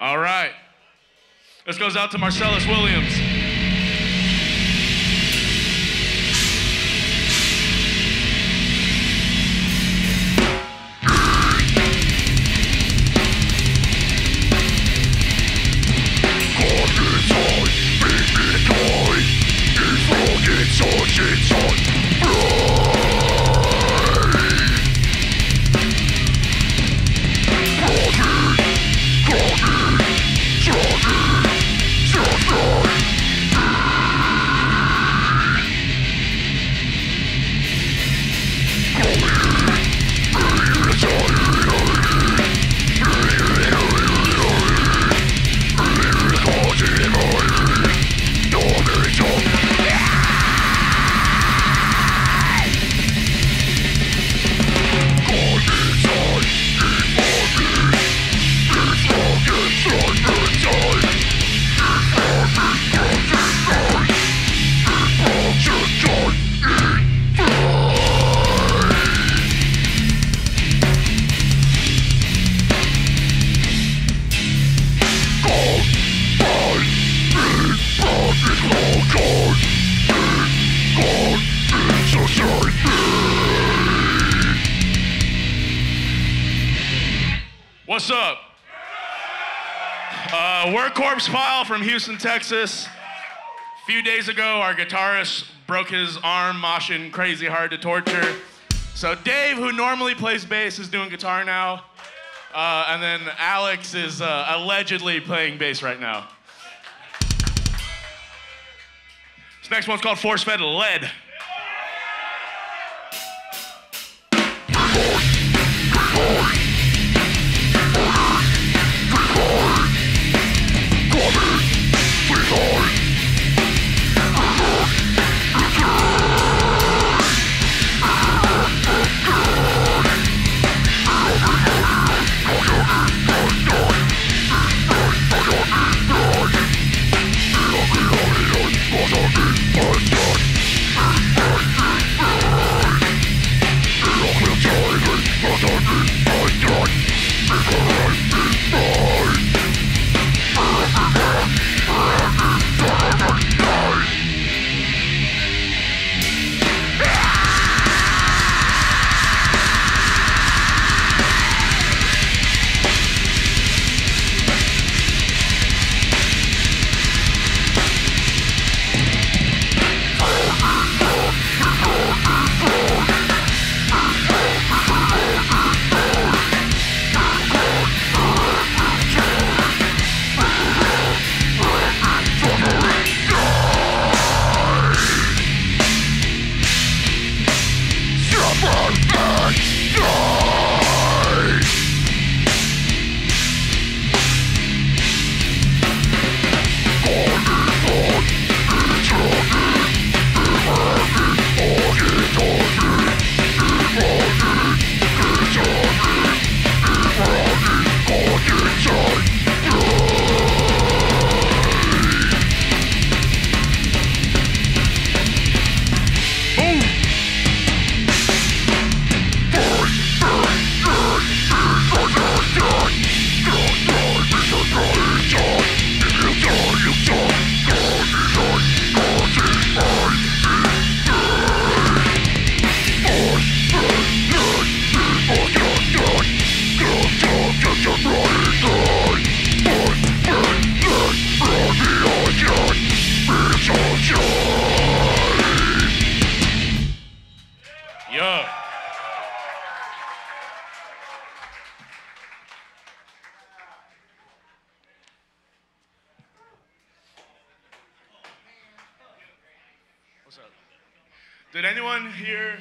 All right. This goes out to Marcellus Williams. From Houston, Texas. A few days ago, our guitarist broke his arm moshing crazy hard to torture. So Dave, who normally plays bass, is doing guitar now. Uh, and then Alex is uh, allegedly playing bass right now. This next one's called Force Fed Lead.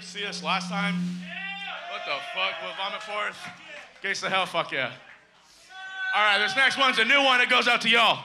See us last time? What the fuck? With Vomit Forth? Gates of Hell, fuck yeah. All right, this next one's a new one. It goes out to y'all.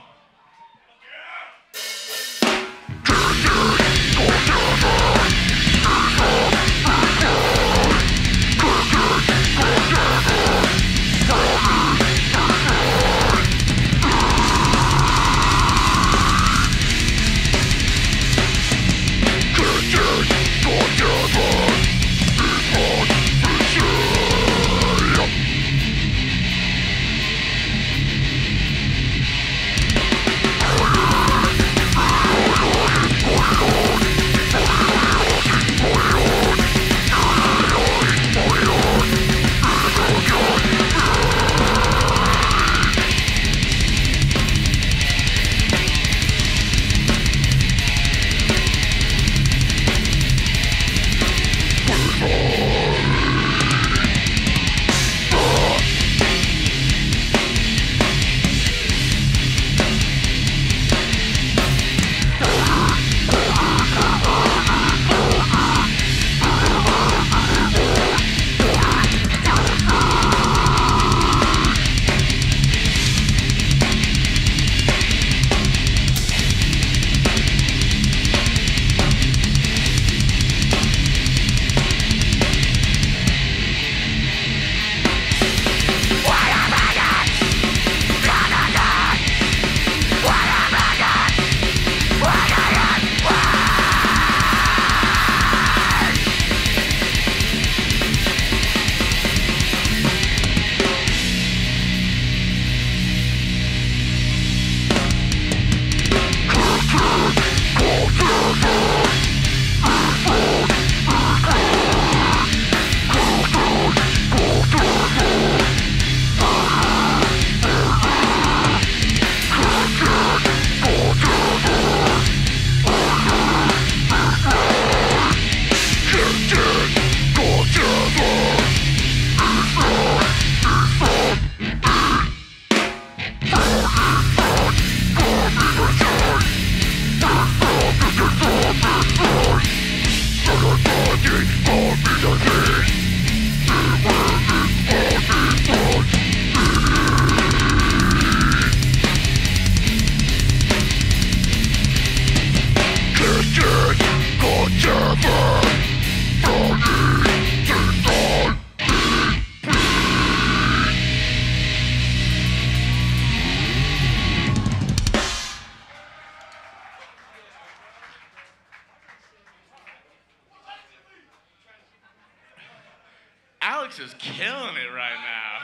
Killing it right now.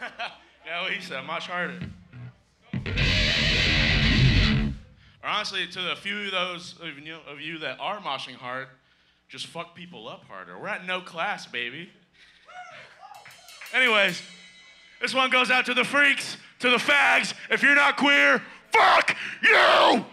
yeah, what he said, much harder. Or honestly, to the few of those of you, of you that are moshing hard, just fuck people up harder. We're at no class, baby. Anyways, this one goes out to the freaks, to the fags. If you're not queer, fuck you!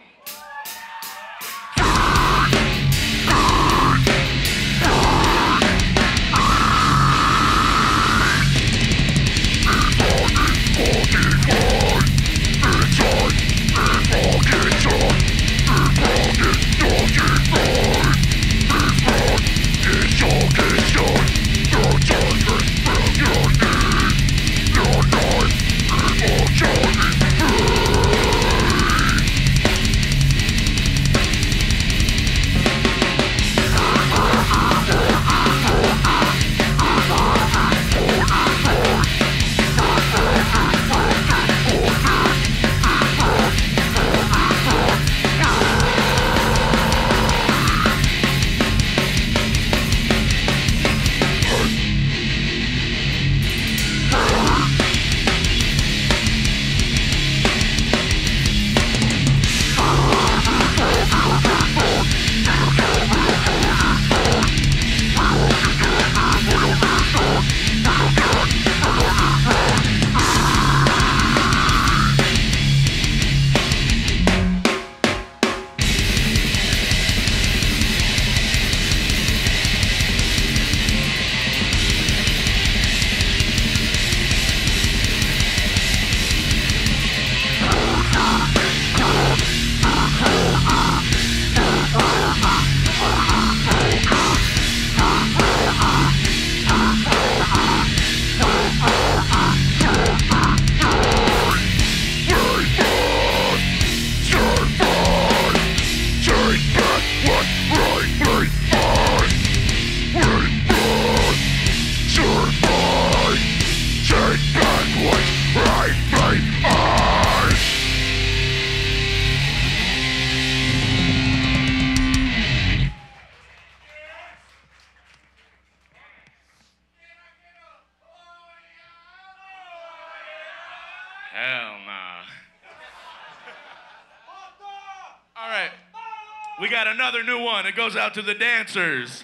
Got another new one. It goes out to the dancers.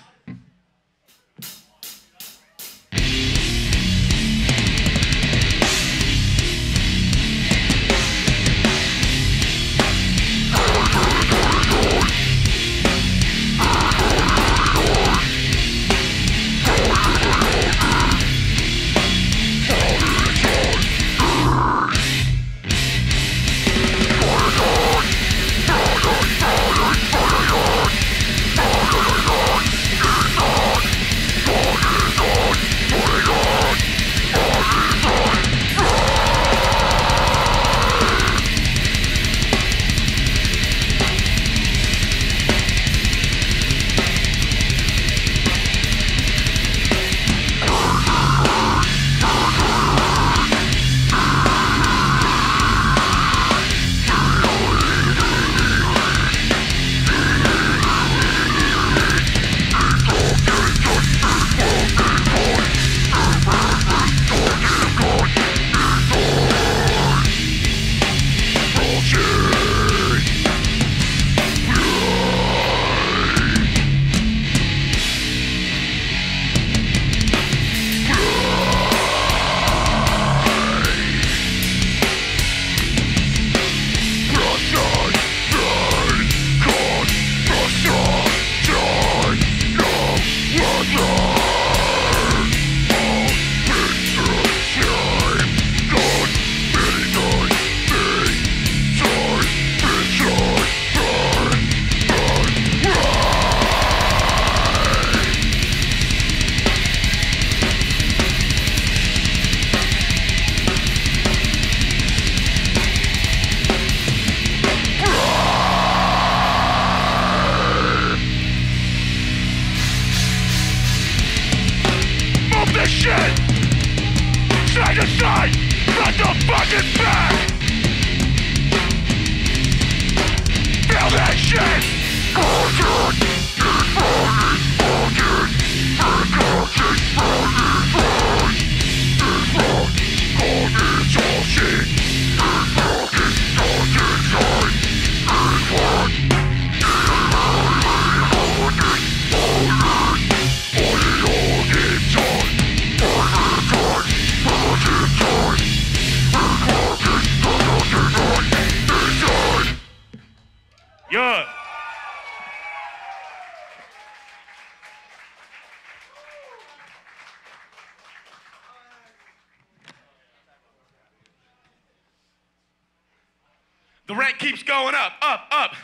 Keeps going up, up, up.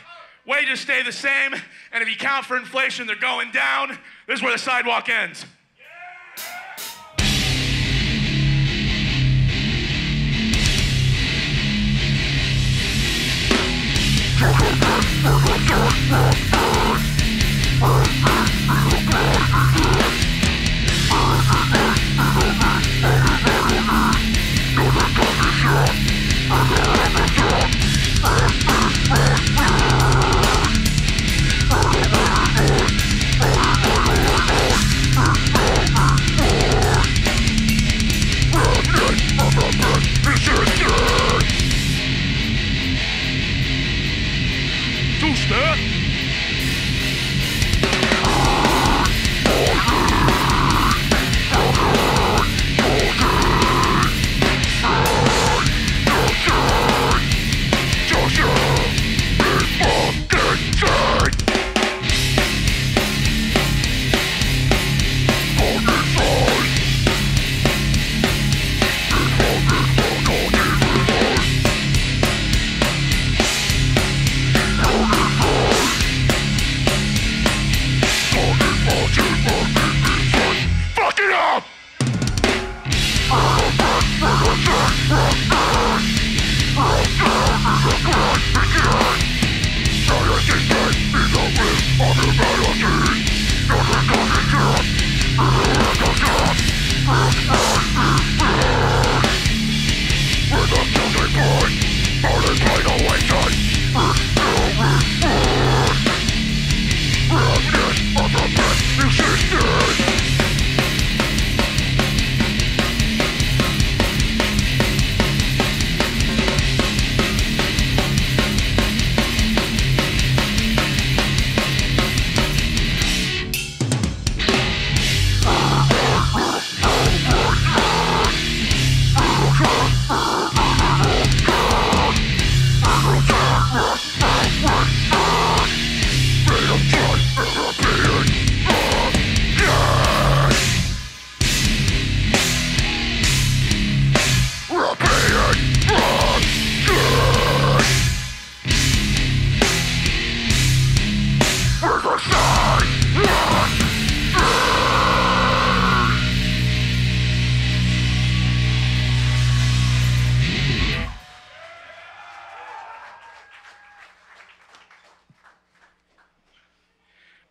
Wages stay the same, and if you count for inflation, they're going down. This is where the sidewalk ends.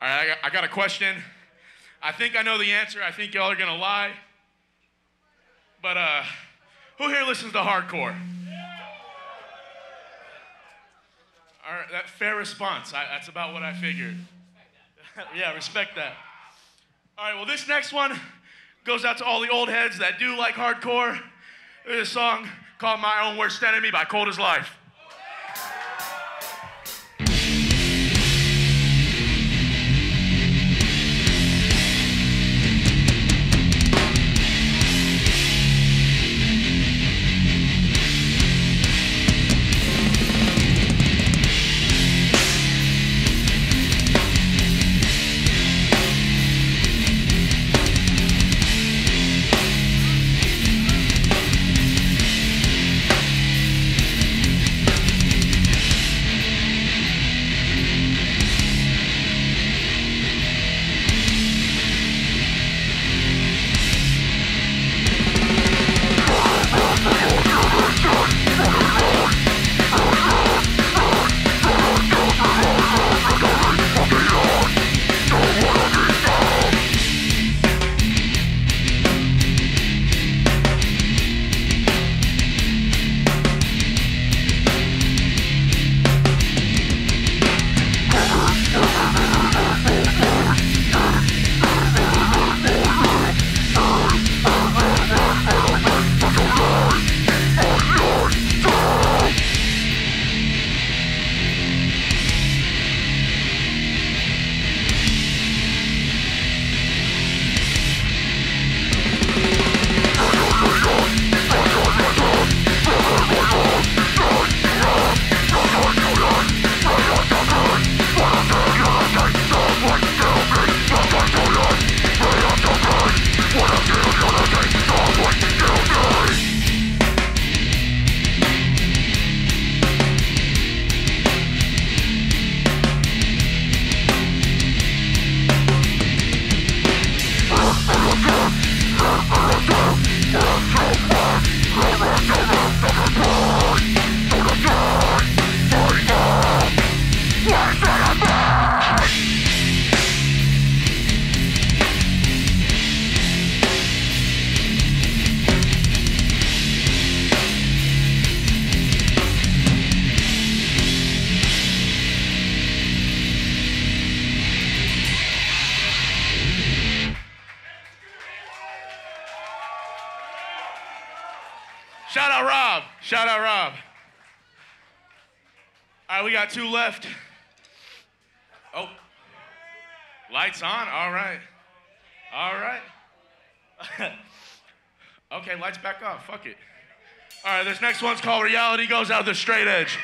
All right, I got, a question. I think I know the answer. I think y'all are gonna lie. But uh, who here listens to hardcore? All right, that fair response. I, that's about what I figured. yeah, respect that. All right, well, this next one goes out to all the old heads that do like hardcore. There's a song called My Own Worst Enemy by Cold as Life. Got two left. Oh, lights on. All right. All right. okay, lights back off. Fuck it. All right, this next one's called Reality Goes Out the Straight Edge.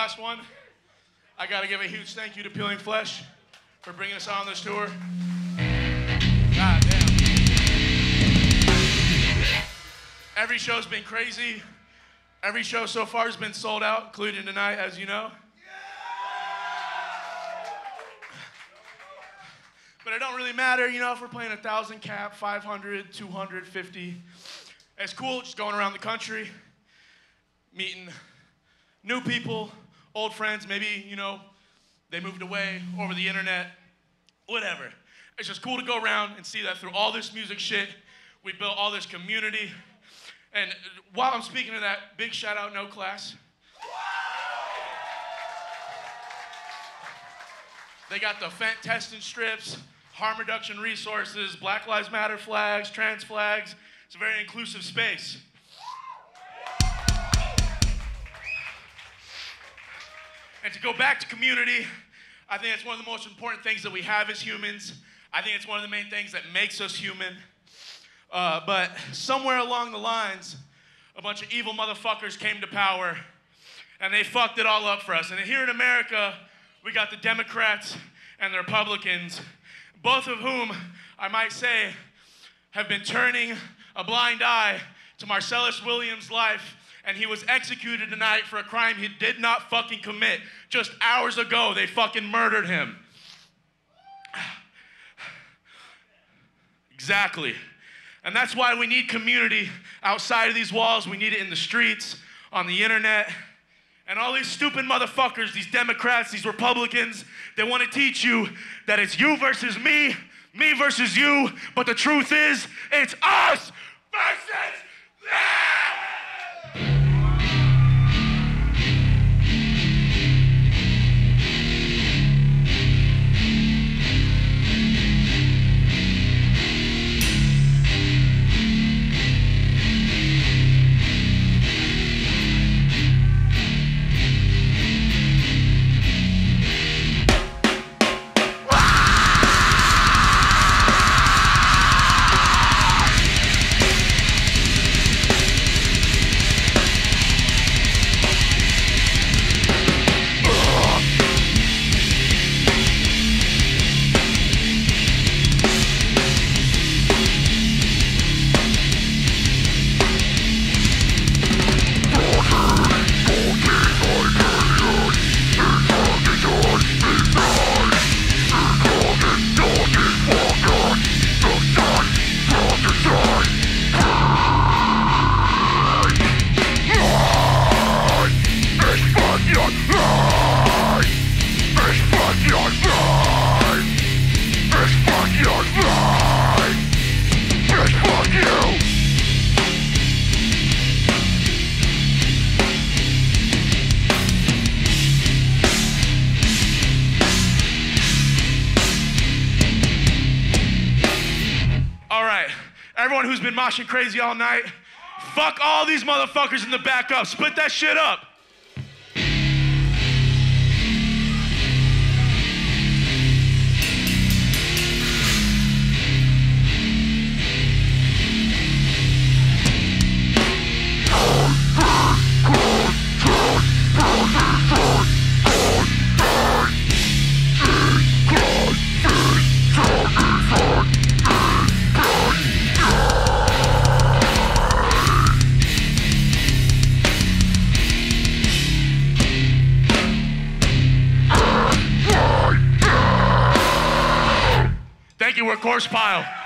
Last one, I got to give a huge thank you to Peeling Flesh for bringing us on this tour. God damn. Every show's been crazy. Every show so far has been sold out, including tonight, as you know. But it don't really matter, you know, if we're playing a thousand cap, 500, 250. It's cool just going around the country, meeting new people, old friends, maybe, you know, they moved away over the internet, whatever. It's just cool to go around and see that through all this music shit, we built all this community. And while I'm speaking of that, big shout out No Class. They got the fent testing strips, harm reduction resources, Black Lives Matter flags, trans flags. It's a very inclusive space. And to go back to community, I think it's one of the most important things that we have as humans. I think it's one of the main things that makes us human. Uh, but somewhere along the lines, a bunch of evil motherfuckers came to power and they fucked it all up for us. And here in America, we got the Democrats and the Republicans, both of whom, I might say, have been turning a blind eye to Marcellus Williams' life. And he was executed tonight for a crime he did not fucking commit. Just hours ago, they fucking murdered him. Exactly. And that's why we need community outside of these walls. We need it in the streets, on the internet. And all these stupid motherfuckers, these Democrats, these Republicans, they want to teach you that it's you versus me, me versus you. But the truth is, it's us versus them! Moshing crazy all night. Fuck all these motherfuckers in the back up. Split that shit up. Corpse Pile.